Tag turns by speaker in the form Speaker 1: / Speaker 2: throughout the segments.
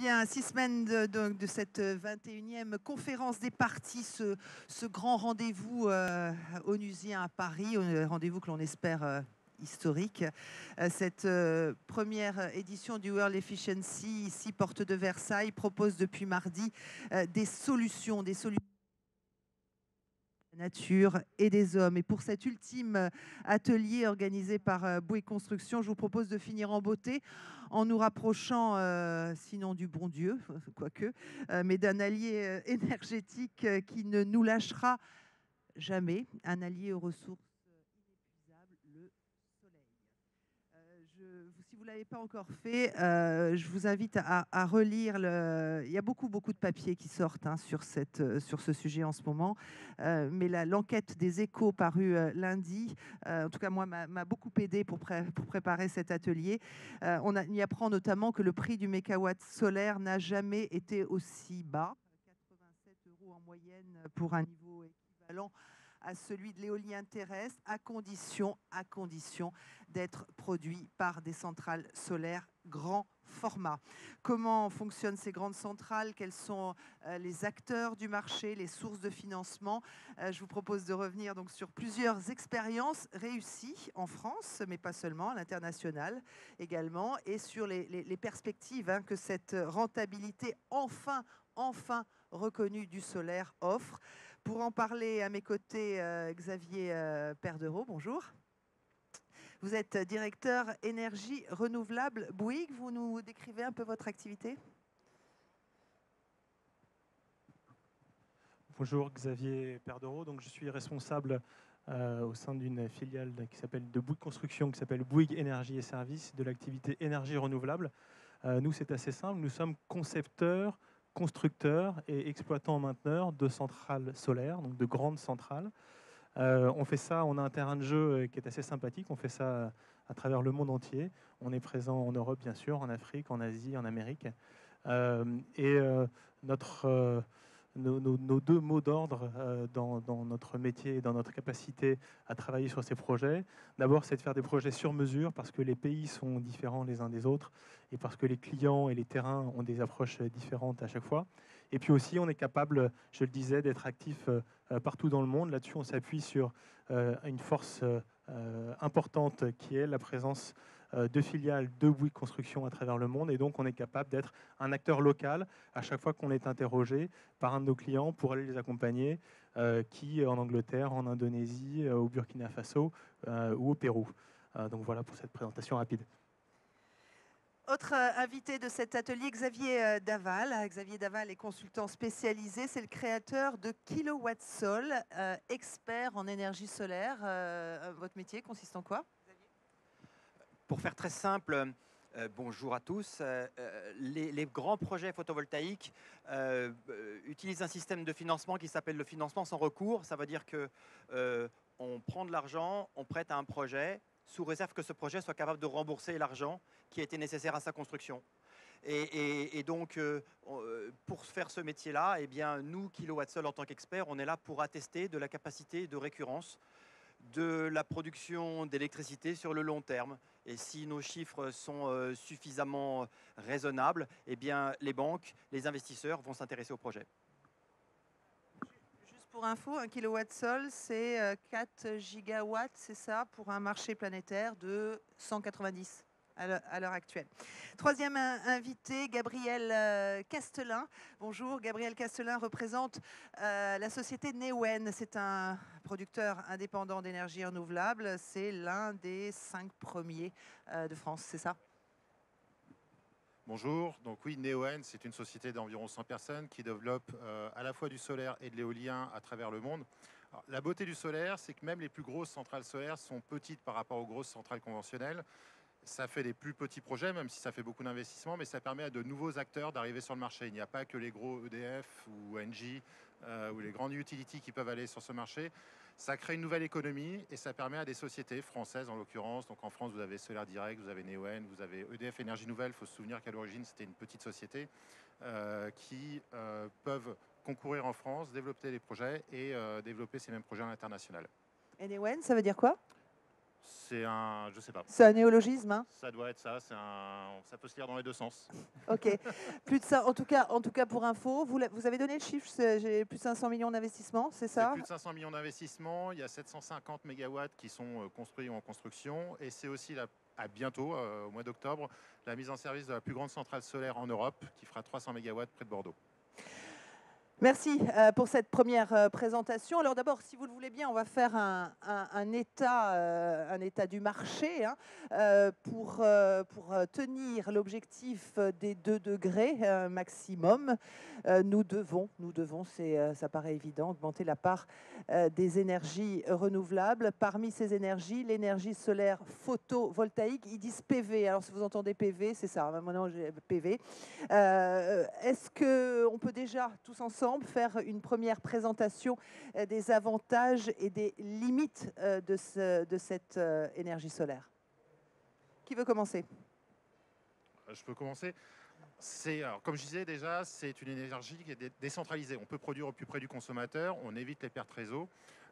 Speaker 1: Bien, six semaines de, de- cette 21e conférence des partis, ce, grand rendez-vous euh, onusien à Paris, rendez-vous que l'on espère euh, historique. Euh, cette première édition du World Efficiency, ici, porte de Versailles, propose depuis mardi des solutions, des solutions nature et des hommes. Et pour cet ultime euh, atelier organisé par euh, Bouygues Construction, je vous propose de finir en beauté en nous rapprochant, euh, sinon du bon Dieu, quoique, mais d'un allié énergétique qui ne nous lâchera jamais, un allié aux ressources euh, inépuisables, le soleil. Euh, je- vous- ne l'avez pas encore fait, euh, je vous invite à, relire. Le... Il y a beaucoup, beaucoup de papiers qui sortent hein, sur, cette, euh, ce sujet en ce moment. Euh, mais l'enquête des échos parue lundi, en tout cas moi, m'a beaucoup aidé pour, pré- pour préparer cet atelier. On y apprend notamment que le prix du mégawatt solaire n'a jamais été aussi bas, 87 euros en moyenne pour un niveau équivalent à celui de l'éolien terrestre, à condition, à condition d'être produit par des centrales solaires grand format. Comment fonctionnent ces grandes centrales? Quels sont euh, les acteurs du marché, les sources de financement? Euh, Je vous propose de revenir donc sur plusieurs expériences réussies en France, mais pas seulement, à l'international également, et sur les, perspectives hein, que cette rentabilité enfin, enfin reconnue du solaire offre. Pour en parler à mes côtés, euh, Xavier euh, Perdereau, bonjour. Vous êtes directeur énergie renouvelable Bouygues. Vous nous décrivez un peu votre activité?
Speaker 2: Bonjour, Xavier Perdereau. Donc, je suis responsable euh, au sein d'une filiale qui s'appelle de Bouygues Construction, qui s'appelle Bouygues Énergie et Services, de l'activité énergie renouvelable. Euh, nous, c'est assez simple. Nous sommes concepteurs, constructeurs et exploitants mainteneurs de centrales solaires, donc de grandes centrales. Euh, on fait ça, on a un terrain de jeu euh, qui est assez sympathique. On fait ça à travers le monde entier. On est présent en Europe, bien sûr, en Afrique, en Asie, en Amérique. Euh, et euh, notre euh, nos, deux mots d'ordre euh, dans, notre métier et dans notre capacité à travailler sur ces projets. D'abord, c'est de faire des projets sur mesure parce que les pays sont différents les uns des autres et parce que les clients et les terrains ont des approches différentes à chaque fois. Et puis aussi, on est capable, je le disais, d'être actif euh, euh, partout dans le monde. Là-dessus, on s'appuie sur euh, une force euh, euh, importante qui est la présence euh, de filiales de Bouygues Construction à travers le monde. Et donc, on est capable d'être un acteur local à chaque fois qu'on est interrogé par un de nos clients pour aller les accompagner, euh, qui en Angleterre, en Indonésie, euh, au Burkina Faso euh, ou au Pérou. Euh, donc voilà pour cette présentation rapide.
Speaker 1: Autre euh, invité de cet atelier, Xavier euh, Daval. Euh, Xavier Daval est consultant spécialisé. C'est le créateur de Kilowatt Sol, euh, expert en énergie solaire. Euh, votre métier consiste en quoi?
Speaker 3: Pour faire très simple, euh, bonjour à tous. Euh, euh, les, grands projets photovoltaïques utilisent un système de financement qui s'appelle le financement sans recours. Ça veut dire que on prend de l'argent, on prête à un projet sous réserve que ce projet soit capable de rembourser l'argent qui a été nécessaire à sa construction. Et, donc, on- pour faire ce métier-là, eh nous, Kilowatt Sol, en tant qu'experts, on est là pour attester de la capacité de récurrence de la production d'électricité sur le long terme. Et si nos chiffres sont euh, suffisamment raisonnables, eh les banques, les investisseurs vont s'intéresser au projet.
Speaker 1: Juste pour info, un kilowatt sol, c'est euh, 4 gigawatts, c'est ça, pour un marché planétaire de 190 à l'heure- actuelle. Troisième in- invité, Gabriel euh, Castelin. Bonjour, Gabriel Castelin représente euh, la société Neoen. C'est un producteur indépendant d'énergie renouvelable. C'est l'un des cinq premiers euh, de France, c'est ça?
Speaker 4: Bonjour, donc oui, Neoen, c'est une société d'environ 100 personnes qui développe à la fois du solaire et de l'éolien à travers le monde. La beauté du solaire, c'est que même les plus grosses centrales solaires sont petites par rapport aux grosses centrales conventionnelles. Ça fait des plus petits projets, même si ça fait beaucoup d'investissements, mais ça permet à de nouveaux acteurs d'arriver sur le marché. Il n'y a pas que les gros EDF ou Engie euh, ou les grandes utilities qui peuvent aller sur ce marché. Ça crée une nouvelle économie et ça permet à des sociétés françaises en l'occurrence. Donc en France, vous avez Solaire Direct, vous avez Neoen, vous avez EDF Énergie Nouvelle. Il faut se souvenir qu'à l'origine, c'était une petite société euh, qui euh, peuvent concourir en France, développer des projets et développer ces mêmes projets à l'international.
Speaker 1: Et Neoen, ça veut dire quoi?
Speaker 4: C'est un, je sais pas.
Speaker 1: C'est un néologisme, hein
Speaker 4: Ça doit être ça. C'est un, ça peut se lire dans les deux sens.
Speaker 1: Ok. plus de ça. En tout cas, en tout cas pour info, vous, vous avez donné le chiffre. J'ai plus de 500 millions d'investissements, c'est ça?
Speaker 4: Plus de 500 millions d'investissements. Il y a 750 mégawatts qui sont construits ou en construction, et c'est aussi la, à bientôt, au mois d'octobre, la mise en service de la plus grande centrale solaire en Europe, qui fera 300 mégawatts près de Bordeaux.
Speaker 1: Merci euh, pour cette première euh, présentation. Alors d'abord, si vous le voulez bien, on va faire un, état, euh, état du marché hein, pour, tenir l'objectif des 2 degrés maximum. nous devons, nous devons, ça paraît évident, augmenter la part des énergies renouvelables. Parmi ces énergies, l'énergie solaire photovoltaïque, ils disent PV. Alors si vous entendez PV, c'est ça, maintenant j'ai PV. Est-ce qu'on peut déjà tous ensemble faire une première présentation euh, des avantages et des limites euh, de, ce, de cette euh, énergie solaire. Qui veut commencer?
Speaker 4: Je peux commencer. Comme je disais déjà, c'est une énergie qui est décentralisée. On peut produire au plus près du consommateur, on évite les pertes réseau.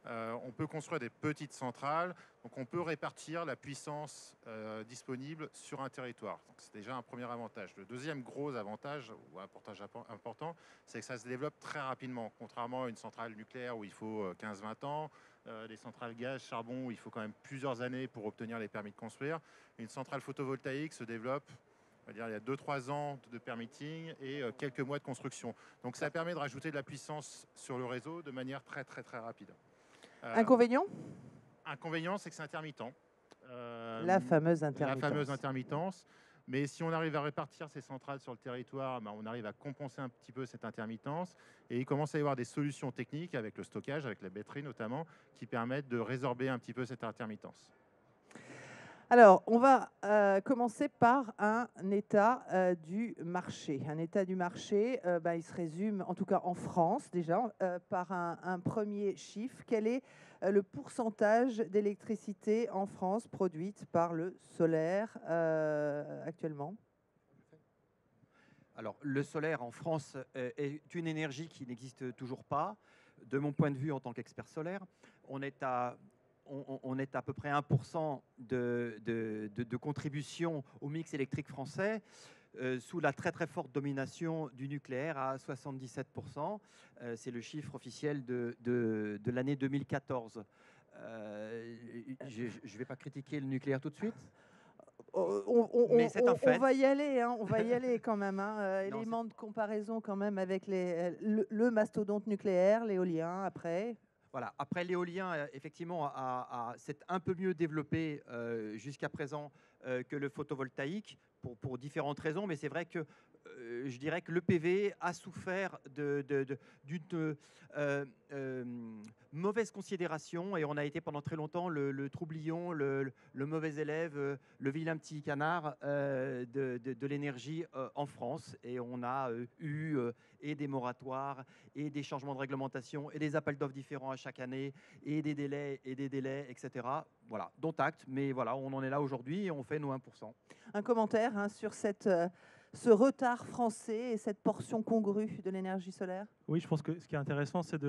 Speaker 4: Euh, on peut construire des petites centrales, donc on peut répartir la puissance euh, disponible sur un territoire. C'est déjà un premier avantage. Le deuxième gros avantage, ou avantage important, c'est que ça se développe très rapidement, contrairement à une centrale nucléaire où il faut 15-20 euh, ans, les centrales gaz, charbon où il faut quand même plusieurs années pour obtenir les permis de construire. Une centrale photovoltaïque se développe il y a 2-3 ans de permitting et quelques mois de construction. Donc ça permet de rajouter de la puissance sur le réseau de manière très très très rapide.
Speaker 1: Euh, inconvénient
Speaker 4: Inconvénient, c'est que c'est intermittent.
Speaker 1: Euh, la fameuse intermittence.
Speaker 4: La fameuse intermittence. Mais si on arrive à répartir ces centrales sur le territoire, ben, on arrive à compenser un petit peu cette intermittence. Et il commence à y avoir des solutions techniques avec le stockage, avec la batterie notamment, qui permettent de résorber un petit peu cette intermittence.
Speaker 1: Alors, on va euh, commencer par un état euh, du marché. Un état du marché, euh, bah, il se résume, en tout cas en France déjà, par un, premier chiffre. Quel est le pourcentage d'électricité en France produite par le solaire actuellement?
Speaker 3: Alors, le solaire en France est une énergie qui n'existe toujours pas. De mon point de vue en tant qu'expert solaire, on est à on, est à peu près 1% de, de, contribution au mix électrique français. Euh, sous la très très forte domination du nucléaire à 77%. Euh, c'est le chiffre officiel de, de, l'année 2014. Euh, je ne vais pas critiquer le nucléaire tout de suite.
Speaker 1: On, Mais c'est un fait. on va y aller, hein, on va y aller quand même. Hein. élément de comparaison quand même avec les, le mastodonte nucléaire, l'éolien après.
Speaker 3: Voilà. Après, l'éolien, euh, effectivement, s'est un peu mieux développé euh, jusqu'à présent euh, que le photovoltaïque pour différentes raisons, mais c'est vrai que je dirais que le PV a souffert d'une de, mauvaise considération et on a été pendant très longtemps le, troublion, le, mauvais élève, le vilain petit canard de, l'énergie en France. Et on a eu et des moratoires et des changements de réglementation et des appels d'offres différents à chaque année et des délais et des délais, etc. Voilà, dont acte, mais voilà, on en est là aujourd'hui et on fait nos 1%.
Speaker 1: Un commentaire hein, sur cette, euh, ce retard français et cette portion congrue de l'énergie solaire
Speaker 2: Oui, je pense que ce qui est intéressant, c'est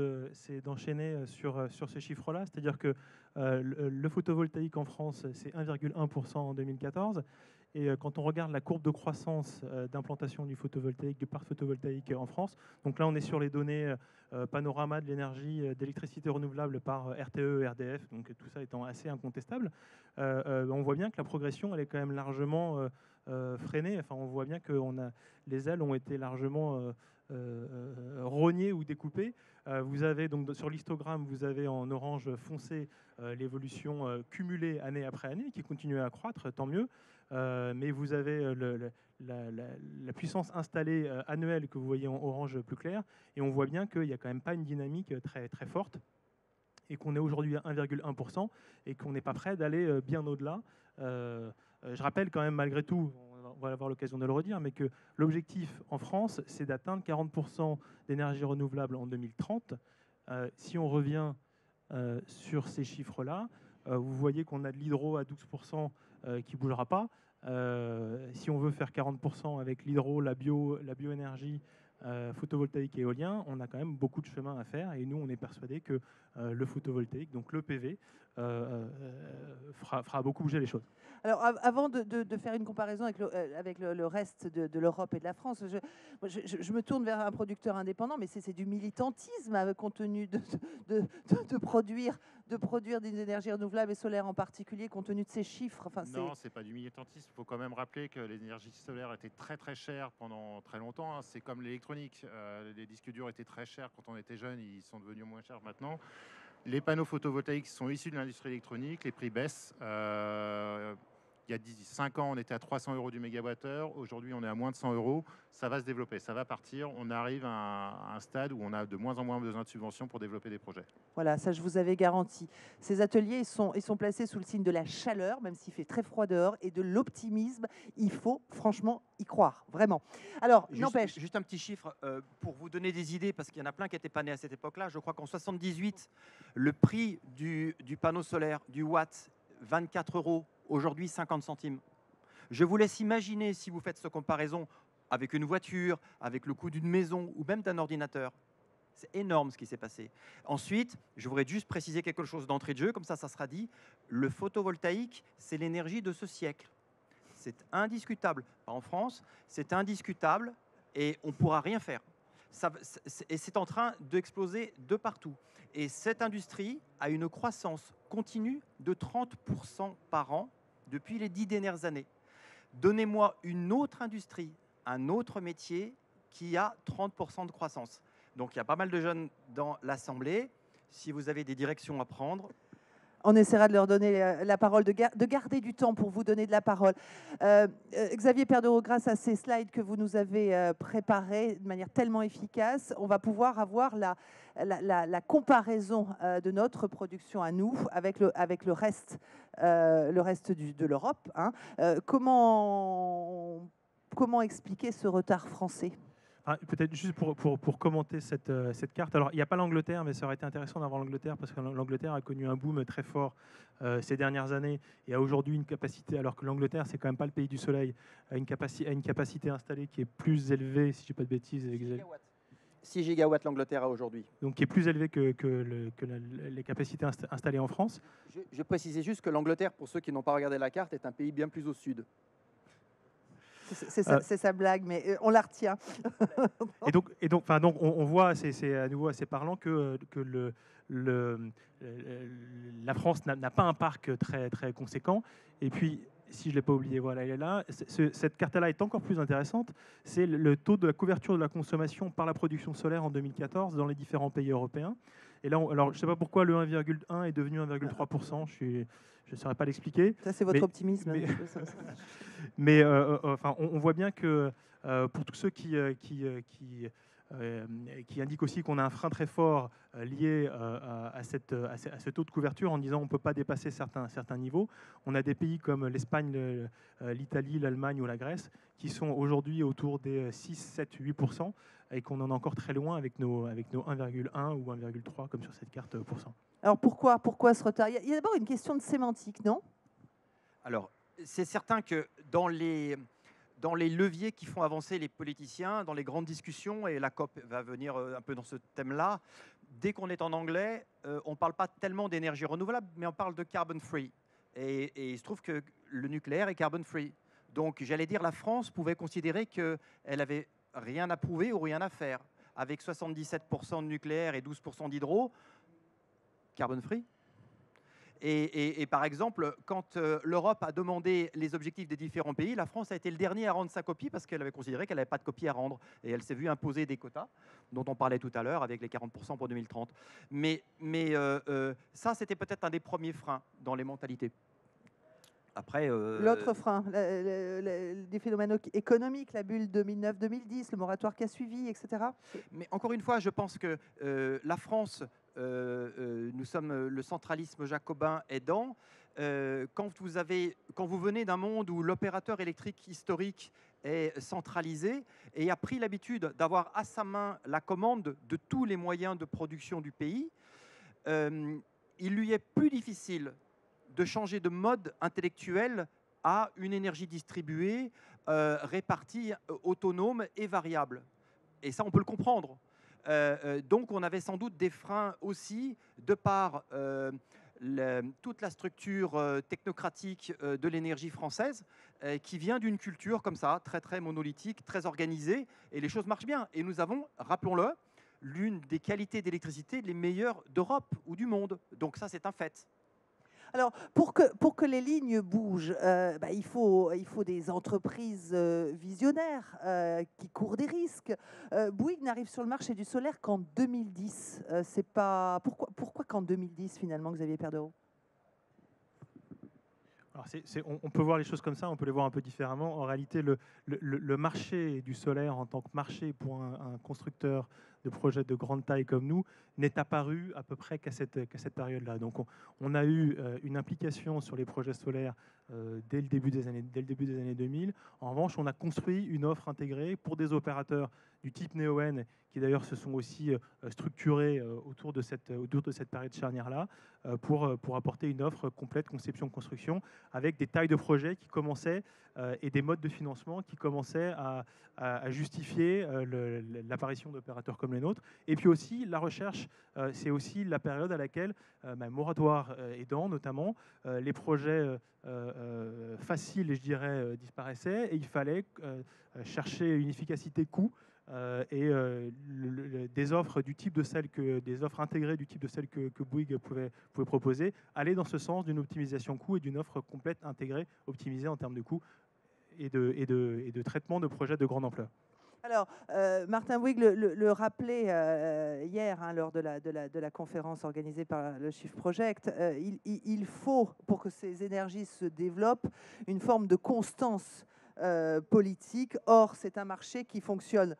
Speaker 2: d'enchaîner euh, sur, euh, sur ces chiffres-là. C'est-à-dire que le, photovoltaïque en France, c'est 1,1% en 2014. Et euh, quand on regarde la courbe de croissance euh, d'implantation du photovoltaïque, du parc photovoltaïque en France, donc là on est sur les données euh, panorama de l'énergie d'électricité renouvelable par RTE, RDF, donc tout ça étant assez incontestable, on voit bien que la progression elle est quand même largement freinée. Enfin, on voit bien que les ailes ont été largement rognées ou découpées. vous avez donc sur l'histogramme, vous avez en orange foncé l'évolution cumulée année après année qui continue à croître, tant mieux. Euh, mais vous avez euh, la, puissance installée euh, annuelle que vous voyez en orange plus clair, et on voit bien qu'il n'y a quand même pas une dynamique très, très forte, et qu'on est aujourd'hui à 1,1%, et qu'on n'est pas prêt d'aller bien au-delà. Je rappelle quand même malgré tout, on va avoir l'occasion de le redire, mais que l'objectif en France, c'est d'atteindre 40% d'énergie renouvelable en 2030. si on revient sur ces chiffres-là, vous voyez qu'on a de l'hydro à 12% euh, qui ne bougera pas. Euh, si on veut faire 40% avec l'hydro, la, bio, la bioénergie, euh, photovoltaïque et éolien, on a quand même beaucoup de chemin à faire et nous, on est persuadé que le photovoltaïque, donc le PV, fera beaucoup bouger les choses.
Speaker 1: Alors, avant de, faire une comparaison avec le, euh, reste de, l'Europe et de la France, je, me tourne vers un producteur indépendant, mais c'est du militantisme avec compte tenu de, produire de produire des énergies renouvelables et solaires en particulier, compte tenu de ces chiffres.
Speaker 4: Enfin, non, c'est pas du militantisme. Il faut quand même rappeler que l'énergie solaire était très très chère pendant très longtemps. Hein. C'est comme l'électronique. Euh, les disques durs étaient très chers quand on était jeune, ils sont devenus moins chers maintenant. Les panneaux photovoltaïques sont issus de l'industrie électronique, les prix baissent. Il y a 5 ans, on était à 300 euros du mégawattheure. Aujourd'hui, on est à moins de 100 euros. Ça va se développer, ça va partir. On arrive à un, stade où on a de moins en moins besoin de subventions pour développer des projets.
Speaker 1: Voilà, ça je vous avais garanti. Ces ateliers ils sont, ils sont placés sous le signe de la chaleur, même s'il fait très froid dehors, et de l'optimisme. Il faut franchement y croire, vraiment. Alors, n'empêche.
Speaker 3: Juste un petit chiffre euh, pour vous donner des idées, parce qu'il y en a plein qui n'étaient pas nés à cette époque-là. Je crois qu'en 78, le prix du, du panneau solaire, du watt, 24 euros aujourd'hui 50 centimes. Je vous laisse imaginer si vous faites cette comparaison avec une voiture, avec le coût d'une maison ou même d'un ordinateur. C'est énorme ce qui s'est passé. Ensuite, je voudrais juste préciser quelque chose d'entrée de jeu, comme ça, ça sera dit. Le photovoltaïque, c'est l'énergie de ce siècle. C'est indiscutable. En France, c'est indiscutable et on ne pourra rien faire. Et c'est en train d'exploser de partout. Et cette industrie a une croissance continue de 30% par an depuis les dix dernières années. Donnez-moi une autre industrie, un autre métier qui a 30% de croissance. Donc il y a pas mal de jeunes dans l'Assemblée. Si vous avez des directions à prendre,
Speaker 1: on essaiera de leur donner euh, la parole, de, garder du temps pour vous donner de la parole. Euh, euh, Xavier Perdereau, grâce à ces slides que vous nous avez préparés de manière tellement efficace, on va pouvoir avoir la, comparaison de notre production à nous avec le, reste, le reste de l'Europe. Hein. comment expliquer ce retard français?
Speaker 2: Ah, peut-être juste pour, pour, commenter cette, euh, cette, carte. Alors, il n'y a pas l'Angleterre, mais ça aurait été intéressant d'avoir l'Angleterre parce que l'Angleterre a connu un boom très fort euh, ces dernières années et a aujourd'hui une capacité, alors que l'Angleterre, c'est quand même pas le pays du soleil, a une, capacité, a une capacité installée qui est plus élevée, si je ne dis pas de bêtises.
Speaker 3: 6 gigawatts l'Angleterre a aujourd'hui.
Speaker 2: Donc qui est plus élevé que, que, les capacités installées en France.
Speaker 3: Je, je précisais juste que l'Angleterre, pour ceux qui n'ont pas regardé la carte, est un pays bien plus au sud.
Speaker 1: Euh, c'est sa, blague, mais euh, on la retient.
Speaker 2: et donc, et donc, donc on, voit, c'est à nouveau assez parlant que, que le, le, la France n'a pas un parc très, très conséquent. Et puis, si je ne l'ai pas oublié, voilà, elle est là. cette carte-là est encore plus intéressante. C'est le taux de la couverture de la consommation par la production solaire en 2014 dans les différents pays européens. Et là, alors, je ne sais pas pourquoi le 1,1 est devenu 1,3%. Je suis je ne saurais pas l'expliquer.
Speaker 1: Ça, c'est votre optimisme.
Speaker 2: Mais, euh, euh, enfin, on, voit bien que euh, pour tous ceux qui, qui, qui, qui indiquent aussi qu'on a un frein très fort lié à, cette, à, ce taux de couverture en disant on ne peut pas dépasser certains, certains niveaux. On a des pays comme l'Espagne, l'Italie, l'Allemagne ou la Grèce qui sont aujourd'hui autour des 6, 7, 8 et qu'on en est encore très loin avec nos, avec nos 1,1 ou 1,3 comme sur cette carte pour cent.
Speaker 1: Alors pourquoi, pourquoi ce retard? Il y a, d'abord une question de sémantique, non?
Speaker 3: Alors, c'est certain que dans les, dans les leviers qui font avancer les politiciens, dans les grandes discussions, et la COP va venir euh, un peu dans ce thème-là, dès qu'on est en anglais, euh, on ne parle pas tellement d'énergie renouvelable, mais on parle de carbon free. Et, et, il se trouve que le nucléaire est carbon free. Donc j'allais dire, la France pouvait considérer qu'elle avait rien à prouver ou rien à faire. Avec 77% de nucléaire et 12% d'hydro, carbon free. Et, par exemple, quand euh, l'Europe a demandé les objectifs des différents pays, la France a été le dernier à rendre sa copie parce qu'elle avait considéré qu'elle n'avait pas de copie à rendre. Et elle s'est vue imposer des quotas, dont on parlait tout à l'heure, avec les 40% pour 2030. Mais, mais euh, euh, ça, c'était peut-être un des premiers freins dans les mentalités.
Speaker 1: Après, L'autre frein, des phénomènes économiques, la bulle 2009-2010, le moratoire qui a suivi, etc.
Speaker 3: Mais encore une fois, je pense que la France euh, euh, nous sommes euh, le centralisme jacobin aidant. quand, vous avez, quand vous venez d'un monde où l'opérateur électrique historique est centralisé et a pris l'habitude d'avoir à sa main la commande de tous les moyens de production du pays, il lui est plus difficile de changer de mode intellectuel à une énergie distribuée, répartie, autonome et variable. Et ça, on peut le comprendre. Euh, euh, donc on avait sans doute des freins aussi de par euh, toute la structure euh, technocratique euh, de l'énergie française euh, qui vient d'une culture comme ça, très très monolithique, très organisée, et les choses marchent bien. Et nous avons, rappelons-le, l'une des qualités d'électricité les meilleures d'Europe ou du monde. Donc ça, c'est un fait.
Speaker 1: Alors, pour que, pour que les lignes bougent, euh, bah, il, faut, il faut des entreprises euh, visionnaires euh, qui courent des risques. Bouygues n'arrive sur le marché du solaire qu'en 2010. c'est pas pourquoi, pourquoi qu'en 2010 finalement, Xavier Perdereau
Speaker 2: alors on, peut voir les choses comme ça, on peut les voir un peu différemment. En réalité, le, le, marché du solaire en tant que marché pour un constructeur de projets de grande taille comme nous n'est apparu à peu près qu'à cette, cette période-là. Donc on, a eu euh, une implication sur les projets solaires euh, dès, le début des années, dès le début des années 2000. En revanche, on a construit une offre intégrée pour des opérateurs du type Neoen, qui d'ailleurs se sont aussi euh, structurés autour de cette, autour de cette période charnière-là, pour, pour apporter une offre complète conception-construction, avec des tailles de projets qui commençaient et des modes de financement qui commençaient à, à justifier l'apparition d'opérateurs comme les nôtres. Et puis aussi, la recherche, euh, c'est aussi la période à laquelle, euh, bah, moratoire euh, aidant notamment, les projets faciles, je dirais, disparaissaient et il fallait chercher une efficacité coût. et des offres du type de celles que des offres intégrées du type de celles que, Bouygues pouvait, proposer allaient dans ce sens d'une optimisation coût et d'une offre complète intégrée, optimisée en termes de coût et de traitement de projets de grande ampleur.
Speaker 1: Alors, euh, Martin Bouygues le, rappelait euh, hier hein, lors de la, conférence organisée par le Shift Project. Euh, il, faut, pour que ces énergies se développent, une forme de constance politique. Or, c'est un marché qui fonctionne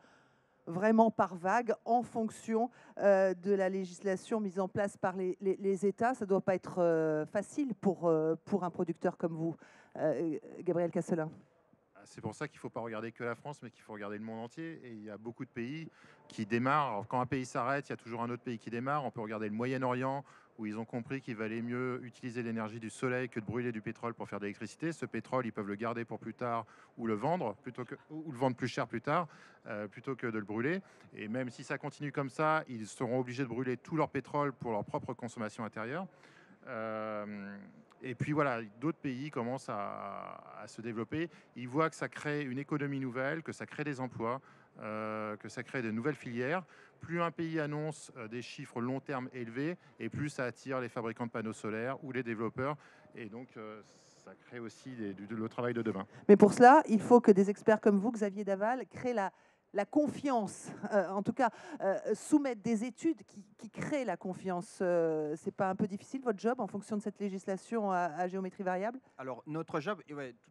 Speaker 1: vraiment par vague en fonction de la législation mise en place par les, les États. Ça ne doit pas être facile pour, pour un producteur comme vous, Gabriel Casselin.
Speaker 4: C'est pour ça qu'il ne faut pas regarder que la France, mais qu'il faut regarder le monde entier. Et il y a beaucoup de pays qui démarrent. quand un pays s'arrête, il y a toujours un autre pays qui démarre. On peut regarder le Moyen-Orient, où ils ont compris qu'il valait mieux utiliser l'énergie du soleil que de brûler du pétrole pour faire de l'électricité. Ce pétrole, ils peuvent le garder pour plus tard ou le vendre, plutôt que, ou le vendre plus cher plus tard, euh, plutôt que de le brûler. Et même si ça continue comme ça, ils seront obligés de brûler tout leur pétrole pour leur propre consommation intérieure. Euh, et puis voilà, d'autres pays commencent à, se développer. Ils voient que ça crée une économie nouvelle, que ça crée des emplois, euh, que ça crée de nouvelles filières. Plus un pays annonce euh, des chiffres long terme élevés, et plus ça attire les fabricants de panneaux solaires ou les développeurs. Et donc, euh, ça crée aussi le travail de demain.
Speaker 1: Mais pour cela, il faut que des experts comme vous, Xavier Daval, créent la, la confiance, euh, en tout cas euh, soumettre des études qui, créent la confiance. Euh, c'est pas un peu difficile votre job en fonction de cette législation à, géométrie variable?
Speaker 3: Alors notre job,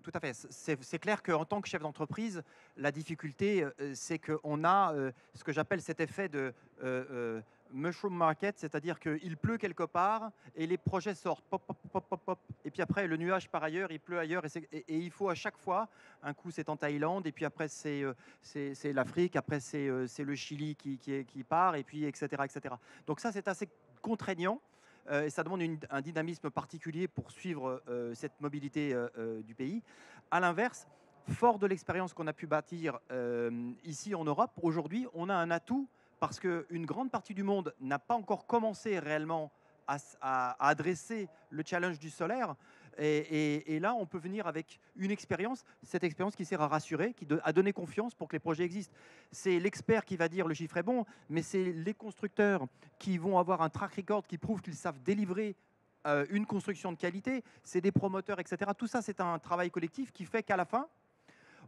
Speaker 3: tout à fait. C'est clair qu'en tant que chef d'entreprise, la difficulté, c'est qu'on a ce que j'appelle cet effet de mushroom market, c'est-à-dire qu'il pleut quelque part et les projets sortent, pop, pop, pop, pop, pop, et puis après le nuage part ailleurs, il pleut ailleurs, et, il faut à chaque fois, un coup c'est en Thaïlande, et puis après c'est euh, l'Afrique, après euh, c'est le Chili qui, part, et puis etc. etc. Donc ça c'est assez contraignant. Euh, et ça demande un dynamisme particulier pour suivre cette mobilité du pays. À l'inverse, fort de l'expérience qu'on a pu bâtir ici en Europe, aujourd'hui, on a un atout parce qu'une grande partie du monde n'a pas encore commencé réellement à, adresser le challenge du solaire. Et, là, on peut venir avec une expérience, cette expérience qui sert à rassurer, qui a donné confiance pour que les projets existent. C'est l'expert qui va dire le chiffre est bon, mais c'est les constructeurs qui vont avoir un track record qui prouve qu'ils savent délivrer euh, une construction de qualité. C'est des promoteurs, etc. Tout ça, c'est un travail collectif qui fait qu'à la fin,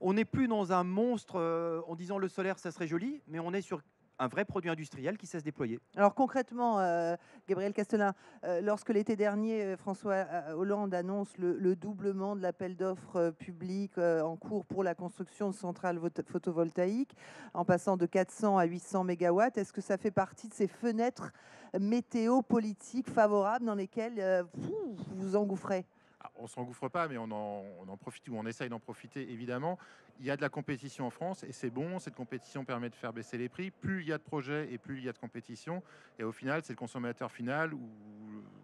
Speaker 3: on n'est plus dans un monstre euh, en disant le solaire, ça serait joli, mais on est sur un vrai produit industriel qui sait se déployer.
Speaker 1: Alors concrètement, euh, Gabriel Castelin, euh, lorsque l'été dernier, euh, François Hollande annonce le, doublement de l'appel d'offres public en cours pour la construction de centrales photovoltaïques, en passant de 400 à 800 mégawatts, est-ce que ça fait partie de ces fenêtres météo politiques favorables dans lesquelles vous vous engouffrez?
Speaker 4: On ne s'engouffre pas, mais on en, profite ou on essaye d'en profiter évidemment. Il y a de la compétition en France et c'est bon. Cette compétition permet de faire baisser les prix. Plus il y a de projets et plus il y a de compétition. Et au final, c'est le consommateur final, où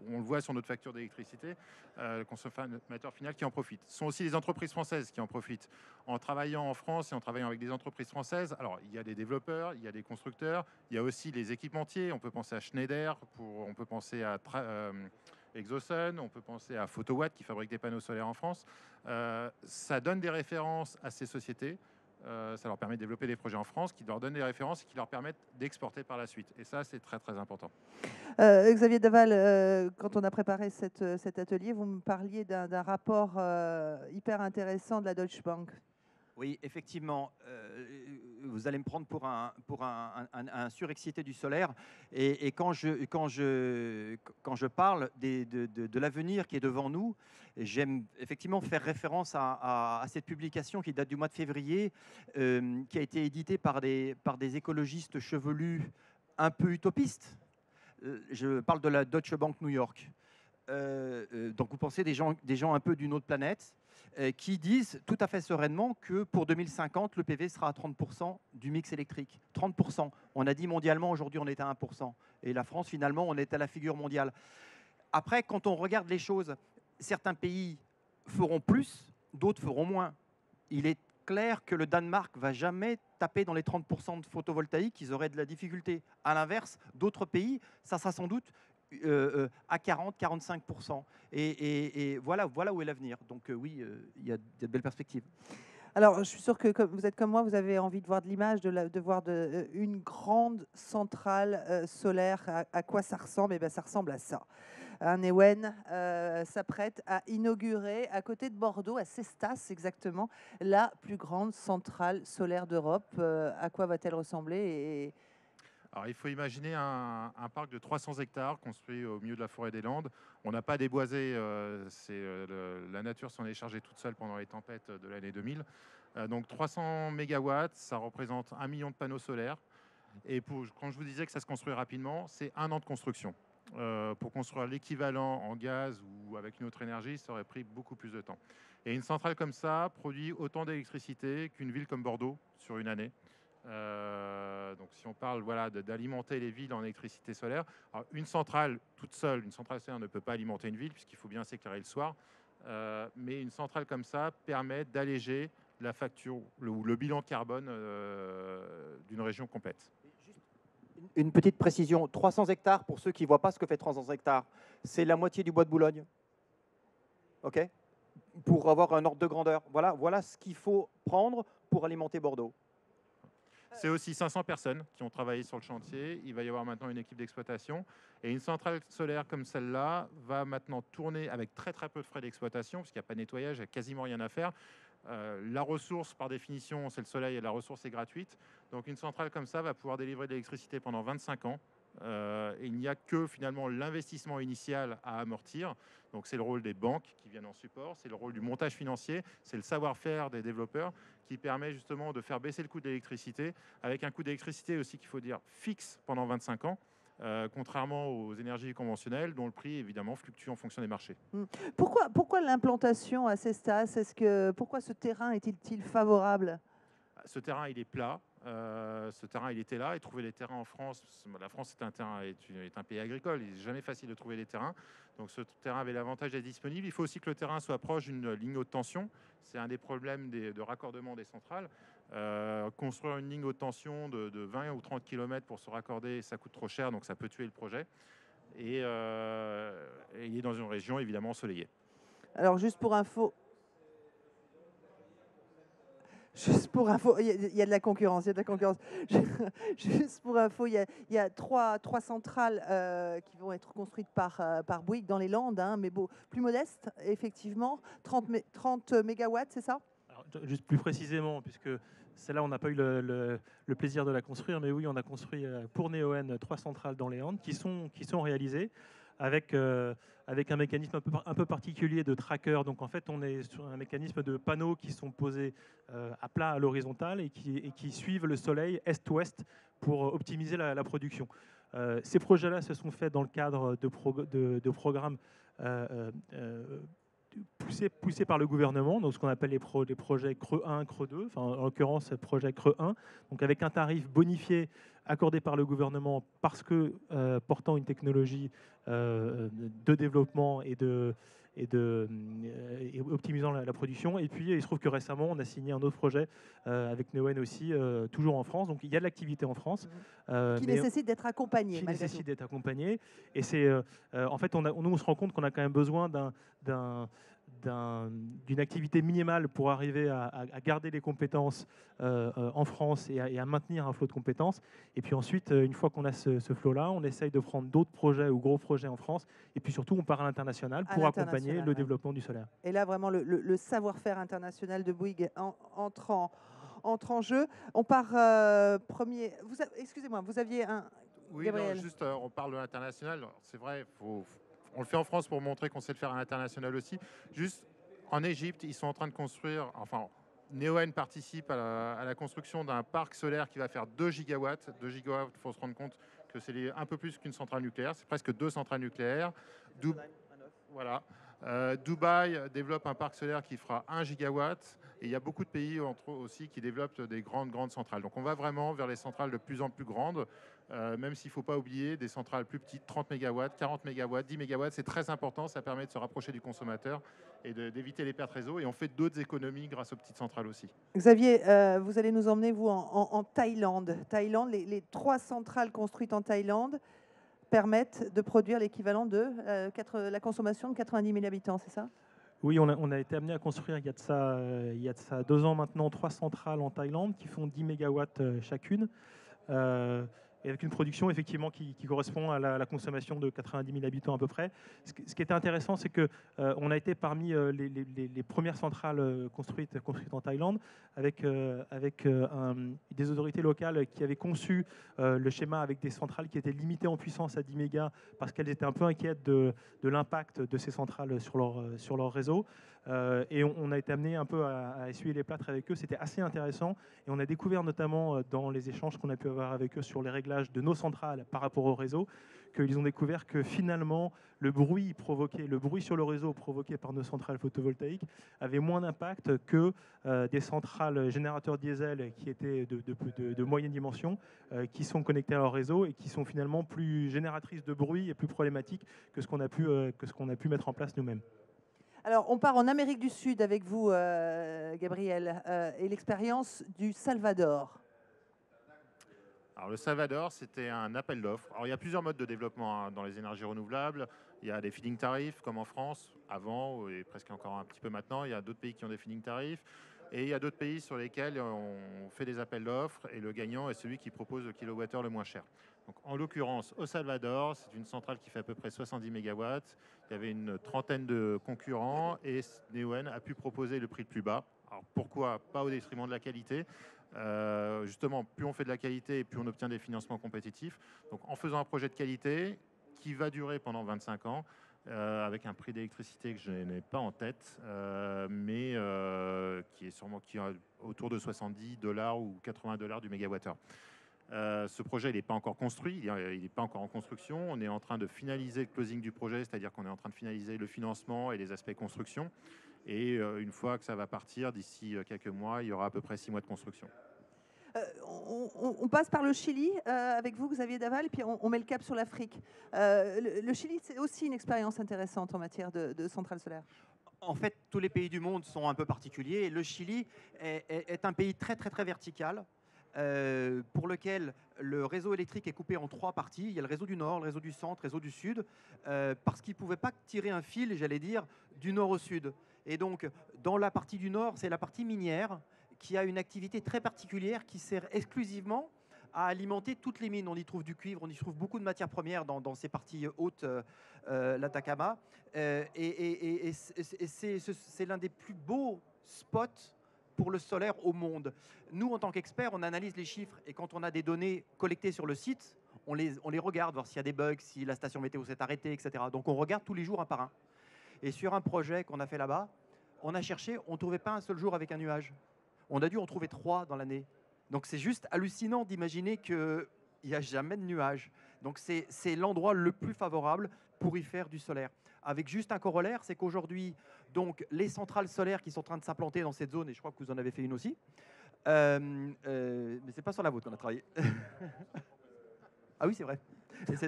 Speaker 4: on le voit sur notre facture d'électricité, euh, le consommateur final qui en profite. Ce sont aussi les entreprises françaises qui en profitent. En travaillant en France et en travaillant avec des entreprises françaises, alors il y a des développeurs, il y a des constructeurs, il y a aussi les équipementiers. On peut penser à Schneider, pour, on peut penser à... Euh, Exosun, on peut penser à Photowatt qui fabrique des panneaux solaires en France. ça donne des références à ces sociétés. ça leur permet de développer des projets en France qui leur donnent des références et qui leur permettent d'exporter par la suite. Et ça, c'est très très important.
Speaker 1: Xavier Daval, quand on a préparé cet atelier, vous me parliez d'un rapport hyper intéressant de la Deutsche Bank.
Speaker 3: Oui, effectivement, euh, vous allez me prendre pour un, pour un, surexcité du solaire. Et, quand, je, quand, je, quand je parle de, de, l'avenir qui est devant nous, j'aime effectivement faire référence à, cette publication qui date du mois de février, euh, qui a été éditée par des, par des écologistes chevelus un peu utopistes. Euh, je parle de la Deutsche Bank New York. donc vous pensez des gens, des gens un peu d'une autre planète qui disent tout à fait sereinement que pour 2050, le PV sera à 30% du mix électrique. 30%. On a dit mondialement, aujourd'hui on est à 1%. Et la France, finalement, on est à la figure mondiale. Après, quand on regarde les choses, certains pays feront plus, d'autres feront moins. Il est clair que le Danemark va jamais taper dans les 30% de photovoltaïque, ils auraient de la difficulté. À l'inverse, d'autres pays, ça sera sans doute euh, euh, à 40-45%. Et, voilà, voilà où est l'avenir. Donc euh, oui, il y, a de belles perspectives.
Speaker 1: Alors, je suis sûr que vous êtes comme moi, vous avez envie de voir de l'image, de, voir une grande centrale solaire. À, quoi ça ressemble? Eh bien, ça ressemble à ça. Un Ewen s'apprête à inaugurer, à côté de Bordeaux, à Cestas exactement, la plus grande centrale solaire d'Europe. à quoi va-t-elle ressembler?
Speaker 4: Il faut imaginer un, parc de 300 hectares construit au milieu de la forêt des Landes. On n'a pas déboisé, euh, euh, la nature s'en est chargée toute seule pendant les tempêtes de l'année 2000. Euh, donc 300 mégawatts, ça représente un million de panneaux solaires. Et quand je vous disais que ça se construit rapidement, c'est un an de construction. pour construire l'équivalent en gaz ou avec une autre énergie, ça aurait pris beaucoup plus de temps. Et une centrale comme ça produit autant d'électricité qu'une ville comme Bordeaux sur une année. Euh, donc si on parle voilà, d'alimenter les villes en électricité solaire, une centrale toute seule, une centrale solaire ne peut pas alimenter une ville puisqu'il faut bien s'éclairer le soir, euh, mais une centrale comme ça permet d'alléger la facture ou le, bilan carbone euh, d'une région complète.
Speaker 3: Une petite précision, 300 hectares, pour ceux qui ne voient pas ce que fait 300 hectares, c'est la moitié du bois de Boulogne. OK? Pour avoir un ordre de grandeur. Voilà, voilà ce qu'il faut prendre pour alimenter Bordeaux.
Speaker 4: C'est aussi 500 personnes qui ont travaillé sur le chantier. Il va y avoir maintenant une équipe d'exploitation. Et une centrale solaire comme celle-là va maintenant tourner avec très très peu de frais d'exploitation, parce qu'il n'y a pas de nettoyage, il n'y a quasiment rien à faire. Euh, la ressource, par définition, c'est le soleil et la ressource est gratuite. Donc une centrale comme ça va pouvoir délivrer de l'électricité pendant 25 ans euh, il n'y a que finalement l'investissement initial à amortir. Donc c'est le rôle des banques qui viennent en support, c'est le rôle du montage financier, c'est le savoir-faire des développeurs qui permet justement de faire baisser le coût de l'électricité, avec un coût d'électricité aussi qu'il faut dire fixe pendant 25 ans. Euh, contrairement aux énergies conventionnelles, dont le prix évidemment fluctue en fonction des marchés. Hmm.
Speaker 1: Pourquoi, pourquoi l'implantation à Cestas Est-ce que pourquoi ce terrain est-il favorable?
Speaker 4: Ce terrain, il est plat. Euh, ce terrain, il était là. Et trouver les terrains en France, la France est un, terrain, est, un pays agricole. Il n'est jamais facile de trouver les terrains. Donc ce terrain avait l'avantage d'être disponible. Il faut aussi que le terrain soit proche d'une ligne haute tension. C'est un des problèmes de raccordement des centrales. Euh, construire une ligne haute tension de, 20 ou 30 km pour se raccorder, ça coûte trop cher, donc ça peut tuer le projet. Et, euh, et il est dans une région évidemment ensoleillée.
Speaker 1: Alors juste pour info, Juste pour info, il y, a de la concurrence. Juste pour info, il y a, trois, centrales euh, qui vont être construites par, euh, Bouygues dans les Landes, hein, mais plus modeste, effectivement, 30, 30 mégawatts, c'est ça?
Speaker 2: Juste plus précisément, puisque celle-là, on n'a pas eu le, plaisir de la construire, mais oui, on a construit euh, pour Neoen trois centrales dans les Landes qui sont réalisées avec, euh, avec un mécanisme un peu, particulier de tracker. Donc en fait, on est sur un mécanisme de panneaux qui sont posés euh, à plat, à l'horizontale et qui, suivent le soleil est-ouest pour optimiser la, production. Euh, ces projets-là se sont faits dans le cadre de, programmes poussés, par le gouvernement, donc ce qu'on appelle les, pro, les, projets Creux 1, Creux 2, enfin, en l'occurrence projet Creux 1, donc avec un tarif bonifié accordé par le gouvernement parce que portant une technologie de développement et de, et, de, et optimisant la, production. Et puis, il se trouve que récemment, on a signé un autre projet avec Neoen aussi, toujours en France. Donc, il y a de l'activité en France.
Speaker 1: Mmh. qui nécessite d'être accompagné.
Speaker 2: Qui nécessite d'être accompagné. Et c'est, en fait, on, a, nous, on se rend compte qu'on a quand même besoin d'un d'une activité minimale pour arriver à, garder les compétences euh, euh, en France et à, maintenir un flot de compétences. Et puis ensuite, euh, une fois qu'on a ce, flot-là, on essaye de prendre d'autres projets ou gros projets en France. Et puis surtout, on part à l'international pour accompagner le développement du solaire.
Speaker 1: Et là, vraiment, le, savoir-faire international de Bouygues entre en, entre en jeu. On part premier. Excusez-moi, vous aviez un.
Speaker 4: Oui, juste, on parle de l'international. C'est vrai, il faut on le fait en France pour montrer qu'on sait le faire à l'international aussi. Juste, en Égypte, ils sont en train de construire, enfin, Neoen participe à la, construction d'un parc solaire qui va faire 2 gigawatts. 2 gigawatts, il faut se rendre compte que c'est un peu plus qu'une centrale nucléaire, c'est presque deux centrales nucléaires. voilà. Euh, Dubaï développe un parc solaire qui fera 1 gigawatt. Et il y a beaucoup de pays entre aussi qui développent des grandes, grandes centrales. Donc on va vraiment vers les centrales de plus en plus grandes. Euh, même s'il ne faut pas oublier des centrales plus petites, 30 MW, 40 MW, 10 MW, c'est très important, ça permet de se rapprocher du consommateur et d'éviter les pertes réseau. Et on fait d'autres économies grâce aux petites centrales aussi.
Speaker 1: Xavier, euh, vous allez nous emmener, vous, en, Thaïlande. Thaïlande, les, trois centrales construites en Thaïlande permettent de produire l'équivalent de euh, la consommation de 90 000 habitants, c'est ça?
Speaker 2: Oui, on a, été amené à construire il y, a de ça, il y a de ça deux ans maintenant trois centrales en Thaïlande qui font 10 MW chacune et avec une production effectivement qui, correspond à la, consommation de 90 000 habitants à peu près. Ce, qui était intéressant, c'est qu'on euh, a été parmi euh, les, premières centrales euh, construites, construites en Thaïlande, avec, avec des autorités locales qui avaient conçu le schéma avec des centrales qui étaient limitées en puissance à 10 mégas parce qu'elles étaient un peu inquiètes de, de l'impact de ces centrales sur leur, sur leur réseau. Euh, et on, a été amené un peu à, essuyer les plâtres avec eux. C'était assez intéressant. Et on a découvert notamment euh, dans les échanges qu'on a pu avoir avec eux sur les réglages de nos centrales par rapport au réseau, qu'ils ont découvert que finalement, le bruit provoqué, le bruit sur le réseau provoqué par nos centrales photovoltaïques avait moins d'impact que euh, des centrales générateurs diesel qui étaient de, moyenne dimension, qui sont connectées à leur réseau et qui sont finalement plus génératrices de bruit et plus problématiques que ce qu'on a, pu, que ce qu'on a pu mettre en place nous-mêmes.
Speaker 1: Alors, on part en Amérique du Sud avec vous, euh, Gabriel, euh, et l'expérience du Salvador.
Speaker 4: Alors, le Salvador, c'était un appel d'offres. Alors, il y a plusieurs modes de développement hein, dans les énergies renouvelables. Il y a des feeding tarifs, comme en France, avant, et presque encore un petit peu maintenant. Il y a d'autres pays qui ont des feeding tarifs. Et il y a d'autres pays sur lesquels on fait des appels d'offres et le gagnant est celui qui propose le kilowattheure le moins cher en l'occurrence, au Salvador, c'est une centrale qui fait à peu près 70 MW. Il y avait une trentaine de concurrents et Neoen a pu proposer le prix le plus bas. Alors pourquoi Pas au détriment de la qualité? Euh, justement, plus on fait de la qualité, plus on obtient des financements compétitifs. Donc en faisant un projet de qualité qui va durer pendant 25 ans, euh, avec un prix d'électricité que je n'ai pas en tête, euh, mais qui est sûrement qui est autour de 70 dollars ou 80 dollars du mégawattheure. Euh, ce projet n'est pas encore construit, il n'est pas encore en construction. On est en train de finaliser le closing du projet, c'est-à-dire qu'on est en train de finaliser le financement et les aspects construction. Et euh, une fois que ça va partir, d'ici euh, quelques mois, il y aura à peu près six mois de construction.
Speaker 1: On, passe par le Chili avec vous, Xavier Daval, puis on, met le cap sur l'Afrique. Le, Chili, c'est aussi une expérience intéressante en matière de, de centrales solaires.
Speaker 3: En fait, tous les pays du monde sont un peu particuliers. Le Chili est, un pays très, très, très vertical. Euh, pour lequel le réseau électrique est coupé en trois parties. Il y a le réseau du nord, le réseau du centre, le réseau du sud, euh, parce qu'ils ne pouvaient pas tirer un fil, j'allais dire, du nord au sud. Et donc, dans la partie du nord, c'est la partie minière qui a une activité très particulière qui sert exclusivement à alimenter toutes les mines. On y trouve du cuivre, on y trouve beaucoup de matières premières dans, ces parties hautes, l'Atacama. et c'est l'un des plus beaux spots pour le solaire au monde. Nous, en tant qu'experts, on analyse les chiffres et quand on a des données collectées sur le site, on les regarde, voir s'il y a des bugs, si la station météo s'est arrêtée, etc. Donc on regarde tous les jours un par un. Et sur un projet qu'on a fait là-bas, on a cherché, on ne trouvait pas un seul jour avec un nuage. On a dû en trouver trois dans l'année. Donc c'est juste hallucinant d'imaginer qu'il n'y a jamais de nuage. Donc c'est l'endroit le plus favorable pour y faire du solaire avec juste un corollaire, c'est qu'aujourd'hui, donc les centrales solaires qui sont en train de s'implanter dans cette zone, et je crois que vous en avez fait une aussi, euh, euh, mais c'est pas sur la vôtre qu'on a travaillé. Ah oui, c'est vrai.